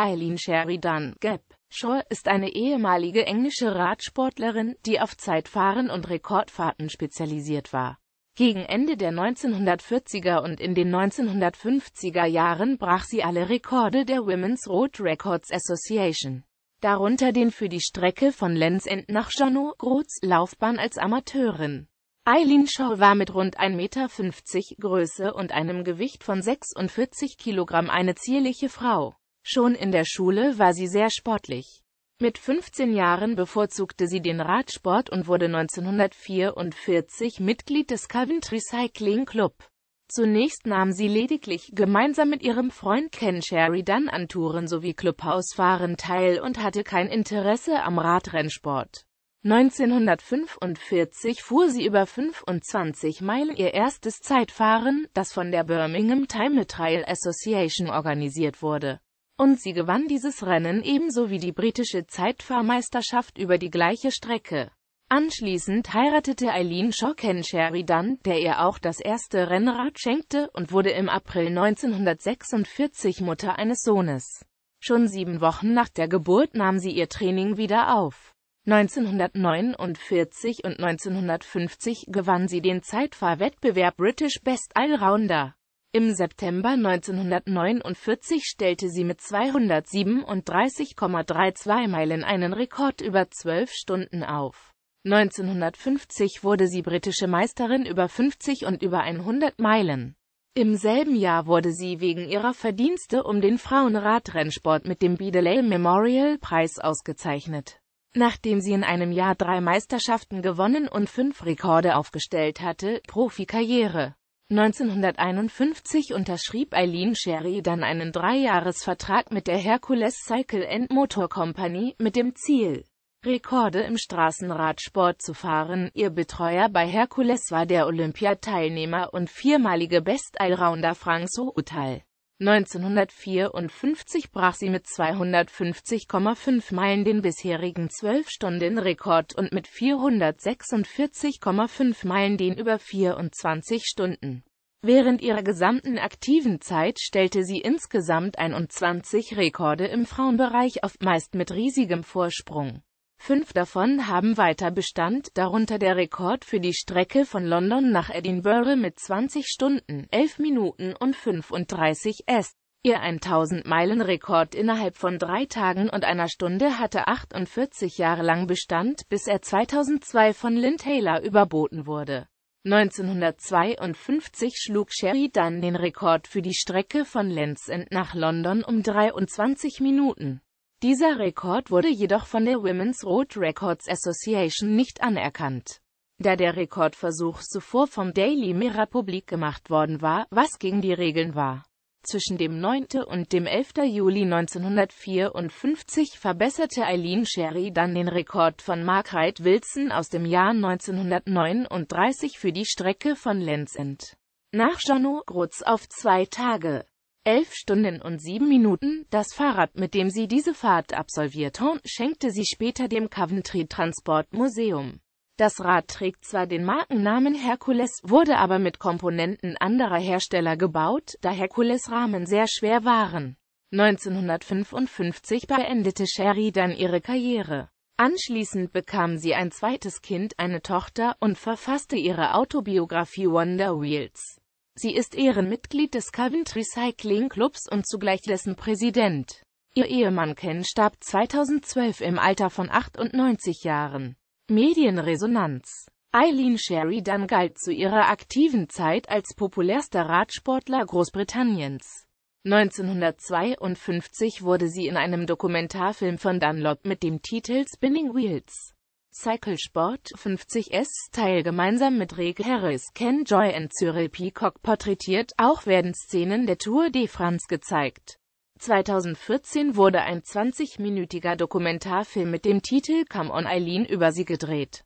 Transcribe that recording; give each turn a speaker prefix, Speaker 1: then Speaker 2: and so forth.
Speaker 1: Eileen Sheridan Gap Shaw ist eine ehemalige englische Radsportlerin, die auf Zeitfahren und Rekordfahrten spezialisiert war. Gegen Ende der 1940er und in den 1950er Jahren brach sie alle Rekorde der Women's Road Records Association, darunter den für die Strecke von Land's End nach Jono, Groß, Laufbahn als Amateurin. Eileen Shaw war mit rund 1,50 Meter Größe und einem Gewicht von 46 Kilogramm eine zierliche Frau. Schon in der Schule war sie sehr sportlich. Mit 15 Jahren bevorzugte sie den Radsport und wurde 1944 Mitglied des Coventry Cycling Club. Zunächst nahm sie lediglich gemeinsam mit ihrem Freund Ken Sheridan an Touren sowie Clubhausfahren teil und hatte kein Interesse am Radrennsport. 1945 fuhr sie über 25 Meilen ihr erstes Zeitfahren, das von der Birmingham Time Trial Association organisiert wurde und sie gewann dieses Rennen ebenso wie die britische Zeitfahrmeisterschaft über die gleiche Strecke. Anschließend heiratete Eileen Shaw Ken Sheridan, der ihr auch das erste Rennrad schenkte, und wurde im April 1946 Mutter eines Sohnes. Schon sieben Wochen nach der Geburt nahm sie ihr Training wieder auf. 1949 und 1950 gewann sie den Zeitfahrwettbewerb British Best Allrounder. Im September 1949 stellte sie mit 237,32 Meilen einen Rekord über 12 Stunden auf. 1950 wurde sie britische Meisterin über 50 und über 100 Meilen. Im selben Jahr wurde sie wegen ihrer Verdienste um den Frauenradrennsport mit dem Beadley Memorial Preis ausgezeichnet. Nachdem sie in einem Jahr drei Meisterschaften gewonnen und fünf Rekorde aufgestellt hatte, Profikarriere 1951 unterschrieb Eileen Sherry dann einen Dreijahresvertrag mit der Hercules Cycle and Motor Company, mit dem Ziel, Rekorde im Straßenradsport zu fahren. Ihr Betreuer bei Hercules war der Olympiateilnehmer und viermalige Best-Allrounder Frank Soutal. 1954 brach sie mit 250,5 Meilen den bisherigen 12-Stunden-Rekord und mit 446,5 Meilen den über 24 Stunden. Während ihrer gesamten aktiven Zeit stellte sie insgesamt 21 Rekorde im Frauenbereich auf, meist mit riesigem Vorsprung. Fünf davon haben weiter Bestand, darunter der Rekord für die Strecke von London nach Edinburgh mit 20 Stunden, 11 Minuten und 35 s. Ihr 1000-Meilen-Rekord innerhalb von drei Tagen und einer Stunde hatte 48 Jahre lang Bestand, bis er 2002 von Lynn Taylor überboten wurde. 1952 schlug Sherry dann den Rekord für die Strecke von Land's End nach London um 23 Minuten. Dieser Rekord wurde jedoch von der Women's Road Records Association nicht anerkannt. Da der Rekordversuch zuvor vom Daily Mirror publik gemacht worden war, was gegen die Regeln war. Zwischen dem 9. und dem 11. Juli 1954 verbesserte Eileen Sherry dann den Rekord von Mark Wright Wilson aus dem Jahr 1939 für die Strecke von Land's End nach Jono, Grutz auf zwei Tage. 11 Stunden und 7 Minuten. Das Fahrrad, mit dem sie diese Fahrt absolvierte, schenkte sie später dem Coventry Transport Museum. Das Rad trägt zwar den Markennamen Hercules, wurde aber mit Komponenten anderer Hersteller gebaut, da Hercules-Rahmen sehr schwer waren. 1955 beendete Sherry dann ihre Karriere. Anschließend bekam sie ein zweites Kind, eine Tochter, und verfasste ihre Autobiografie Wonder Wheels. Sie ist Ehrenmitglied des Coventry Cycling Clubs und zugleich dessen Präsident. Ihr Ehemann Ken starb 2012 im Alter von 98 Jahren. Medienresonanz Eileen Sheridan galt zu ihrer aktiven Zeit als populärster Radsportler Großbritanniens. 1952 wurde sie in einem Dokumentarfilm von Dunlop mit dem Titel Spinning Wheels Cyclesport 50s Teil gemeinsam mit Reg Harris, Ken Joy und Cyril Peacock porträtiert, auch werden Szenen der Tour de France gezeigt. 2014 wurde ein 20-minütiger Dokumentarfilm mit dem Titel Come on Eileen über sie gedreht.